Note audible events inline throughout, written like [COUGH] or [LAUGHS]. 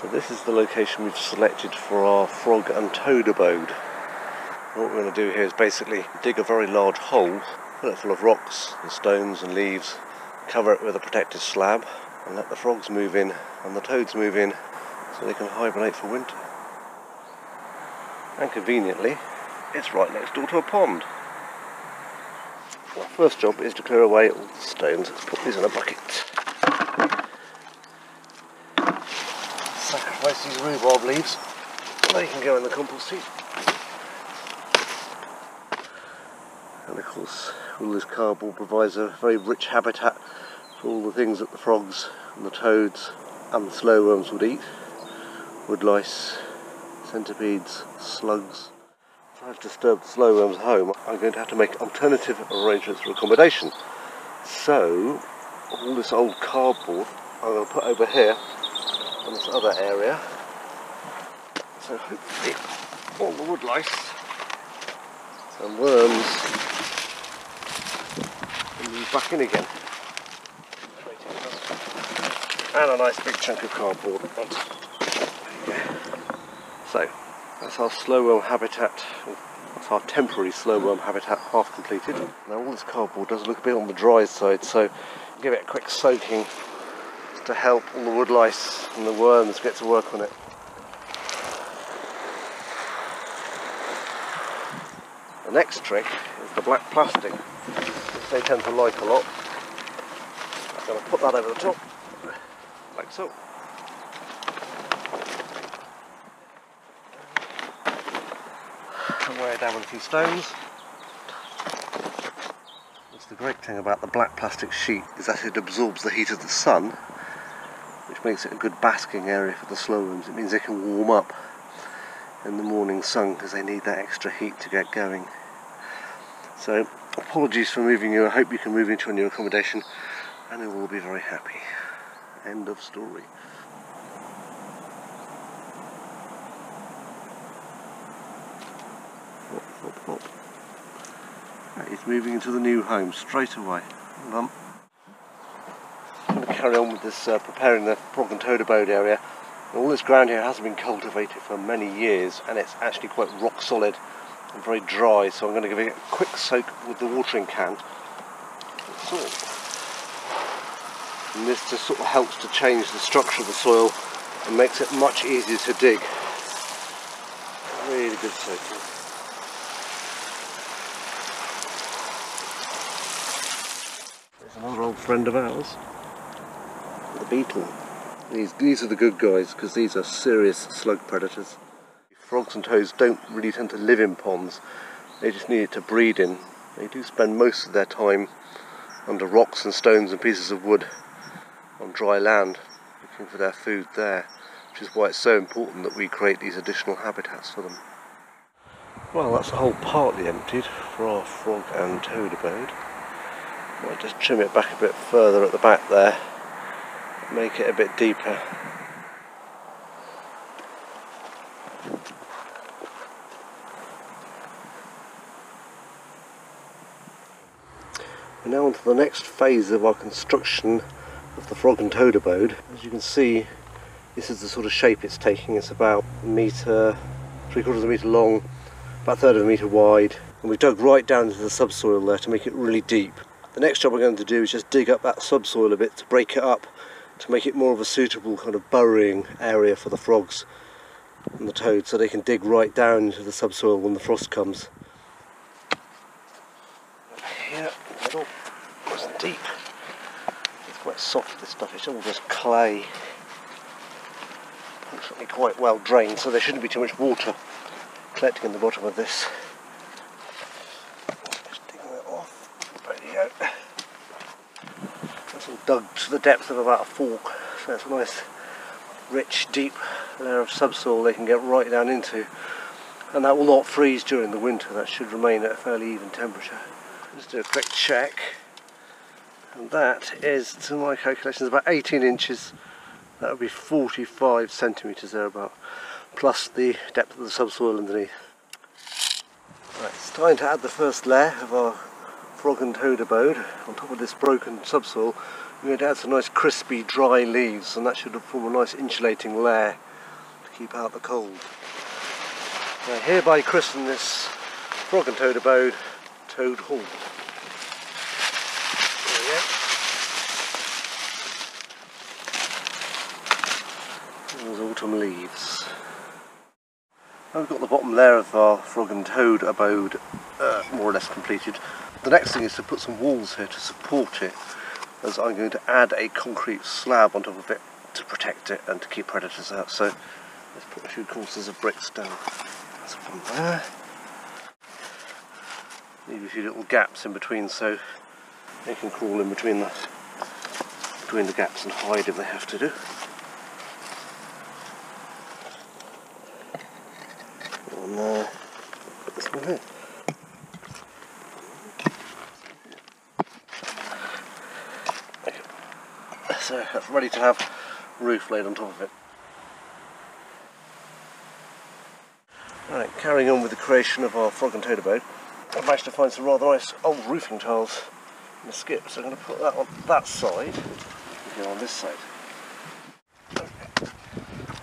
So this is the location we've selected for our frog and toad abode. What we're going to do here is basically dig a very large hole, fill it full of rocks and stones and leaves, cover it with a protective slab and let the frogs move in and the toads move in so they can hibernate for winter. And conveniently, it's right next door to a pond. Our first job is to clear away all the stones. Let's put these in a bucket. These rhubarb leaves. They can go in the compost heap. And of course, all this cardboard provides a very rich habitat for all the things that the frogs and the toads and the slow worms would eat. Woodlice, centipedes, slugs. If I've disturbed the slow worms home, I'm going to have to make alternative arrangements for accommodation. So, all this old cardboard I'm going to put over here this other area. So hopefully all the woodlice and worms will move back in again. And a nice big chunk of cardboard. So that's our slow worm habitat, that's our temporary slow worm habitat half completed. Now all this cardboard does look a bit on the dry side, so give it a quick soaking to help all the woodlice and the worms get to work on it. The next trick is the black plastic, which they tend to like a lot. I'm going to put that over the top, like so. And weigh down with a few stones. That's the great thing about the black plastic sheet is that it absorbs the heat of the sun which makes it a good basking area for the slow worms. It means they can warm up in the morning sun because they need that extra heat to get going. So apologies for moving you. I hope you can move into a new accommodation and you will be very happy. End of story. Hop, hop, hop. He's moving into the new home straight away. To carry on with this uh, preparing the frog and toad abode area. all this ground here hasn't been cultivated for many years and it's actually quite rock solid and very dry so I'm going to give it a quick soak with the watering can. And this just sort of helps to change the structure of the soil and makes it much easier to dig. Really good soaking. There's another old friend of ours the beetle. These, these are the good guys because these are serious slug predators. Frogs and toads don't really tend to live in ponds, they just need it to breed in. They do spend most of their time under rocks and stones and pieces of wood on dry land looking for their food there, which is why it's so important that we create these additional habitats for them. Well, that's the hole partly emptied for our frog and toad abode. Might just trim it back a bit further at the back there make it a bit deeper. We're now on to the next phase of our construction of the frog and toad abode. As you can see, this is the sort of shape it's taking. It's about a metre, three quarters of a metre long, about a third of a metre wide. And we've dug right down into the subsoil there to make it really deep. The next job we're going to do is just dig up that subsoil a bit to break it up to make it more of a suitable kind of burrowing area for the frogs and the toads so they can dig right down into the subsoil when the frost comes. Here, middle, wasn't deep. It's quite soft this stuff, it's all just clay. Fortunately quite well drained so there shouldn't be too much water collecting in the bottom of this. Just digging it off. There you go dug to the depth of about a fork. So it's a nice rich deep layer of subsoil they can get right down into. And that will not freeze during the winter. That should remain at a fairly even temperature. Let's do a quick check. And that is to my calculations about 18 inches. That would be 45 centimeters thereabout plus the depth of the subsoil underneath. Right it's time to add the first layer of our frog and toad abode on top of this broken subsoil we're going to add some nice crispy dry leaves and that should form a nice insulating layer to keep out the cold. I hereby christen this frog and toad abode Toad Hall. There. There's autumn leaves. I've got the bottom layer of our frog and toad abode uh, more or less completed. The next thing is to put some walls here to support it as I'm going to add a concrete slab on top of it to protect it and to keep predators out. So let's put a few courses of bricks down. That's one there. Leave a few little gaps in between so they can crawl in between the between the gaps and hide if they have to do. Uh, put this one here. [LAUGHS] ready to have roof laid on top of it. Right, carrying on with the creation of our frog and toad abode, I've managed to find some rather nice old roofing tiles in the skip, so I'm going to put that on that side and on this side.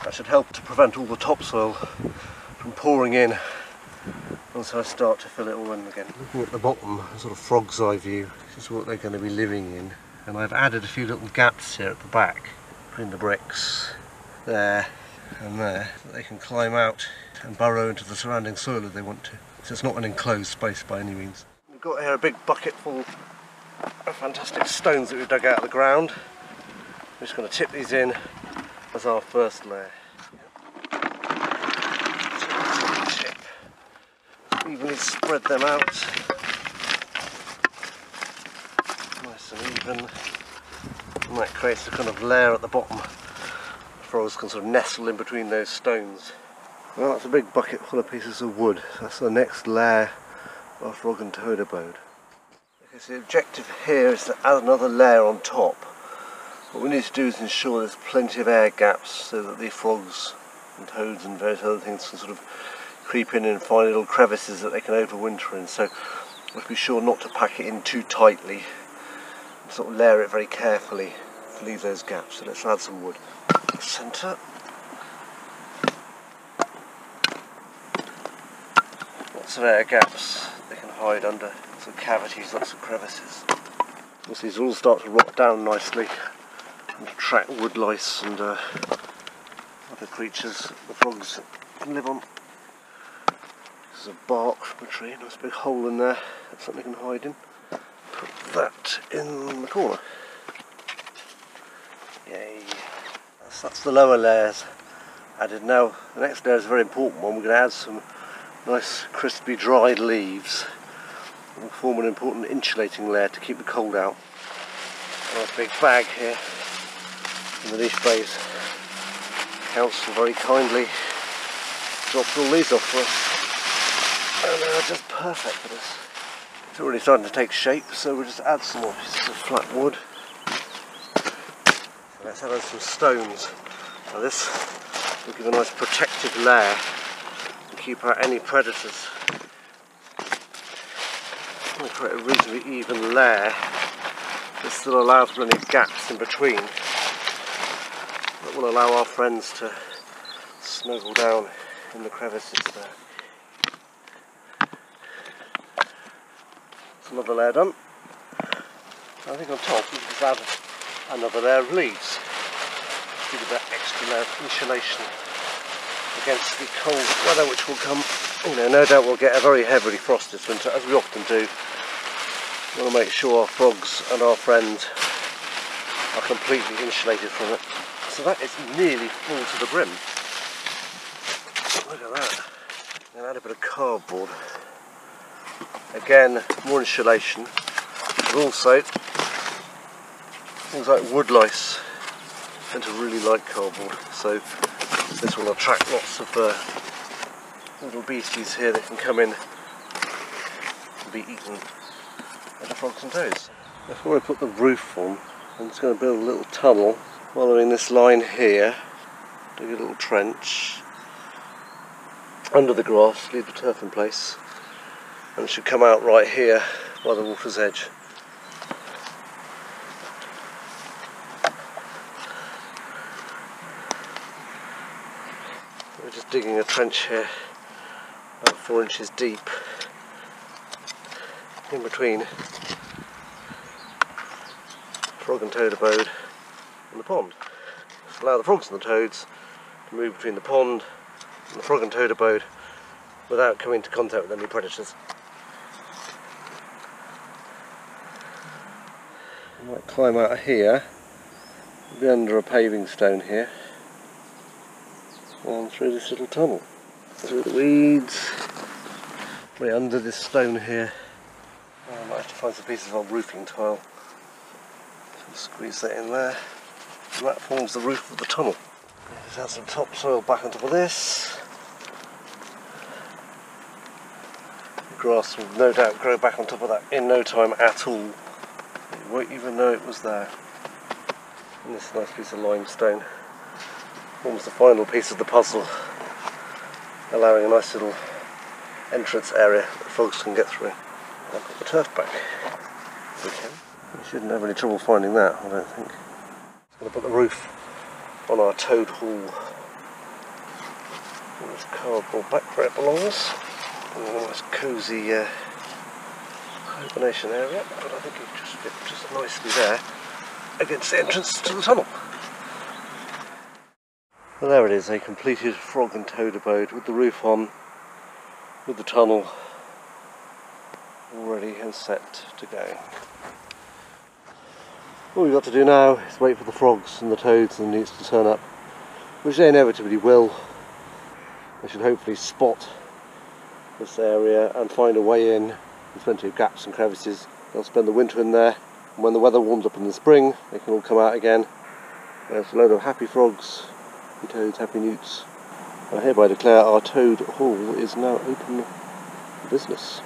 That should help to prevent all the topsoil from pouring in once I start to fill it all in again. Looking at the bottom, sort of frog's eye view, this is what they're going to be living in. And I've added a few little gaps here at the back between the bricks, there and there, so they can climb out and burrow into the surrounding soil if they want to. So it's not an enclosed space by any means. We've got here a big bucket full of fantastic stones that we dug out of the ground. We're just going to tip these in as our first layer. Evenly spread them out. And even. And that creates a kind of layer at the bottom. Frogs can sort of nestle in between those stones. Well, that's a big bucket full of pieces of wood. That's the next layer of frog and toad abode. Okay, so the objective here is to add another layer on top. What we need to do is ensure there's plenty of air gaps so that the frogs and toads and various other things can sort of creep in and find little crevices that they can overwinter in. So we have to be sure not to pack it in too tightly sort of layer it very carefully to leave those gaps. So let's add some wood. Centre. Lots of air gaps they can hide under, some cavities, lots of crevices. Once these all start to rot down nicely and attract wood lice and uh, other creatures the frogs can live on. This is a bark from a tree, nice big hole in there, that's something they can hide in. That in the corner. Yay. That's, that's the lower layers added. Now the next layer is a very important one. We're going to add some nice crispy dried leaves. Will form an important insulating layer to keep the cold out. Nice big bag here in the niche base. Council very kindly dropped all these off for us. And they're just perfect for this. It's already starting to take shape, so we'll just add some more pieces of flat wood. Let's add some stones. Now this will give a nice protective layer and keep out any predators. I'll create a reasonably even layer that still allows for any gaps in between that will allow our friends to snuggle down in the crevices there. Another layer done. I think on top we can add another layer of leaves. Give it that extra layer of insulation against the cold weather which will come. You know, no doubt we'll get a very heavily frosted winter, as we often do. We want to make sure our frogs and our friends are completely insulated from it. So that is nearly full to the brim. Look at that. And add a bit of cardboard. Again, more insulation, but also things like wood lice tend to really like cardboard, so this will attract lots of uh, little beasties here that can come in and be eaten by the frogs and toads. Before I put the roof on, I'm just going to build a little tunnel following this line here, dig a little trench under the grass, leave the turf in place, and should come out right here by the water's edge. We're just digging a trench here about four inches deep in between frog and toad abode and the pond. Allow the frogs and the toads to move between the pond and the frog and toad abode without coming into contact with any predators. I might climb out of here, be under a paving stone here, and through this little tunnel, through the weeds, way under this stone here. I might have to find some pieces of old roofing tile. Squeeze that in there. And that forms the roof of the tunnel. Just add some topsoil back on top of this. Grass will no doubt grow back on top of that in no time at all. You won't even know it was there. And this nice piece of limestone forms the final piece of the puzzle, allowing a nice little entrance area that folks can get through. I've got the turf back. We can. We shouldn't have any trouble finding that, I don't think. I'm going to put the roof on our toad hall. This cardboard back where it belongs. And a nice cosy uh, hibernation area, but I think it just fit just nicely there against the entrance to the tunnel. Well there it is, a completed frog and toad abode with the roof on, with the tunnel already and set to go. All we've got to do now is wait for the frogs and the toads and the newts to turn up, which they inevitably will. They should hopefully spot this area and find a way in. There's plenty of gaps and crevices. They'll spend the winter in there, and when the weather warms up in the spring, they can all come out again. There's a load of happy frogs, happy toads, happy newts. I hereby declare our toad hall is now open for business.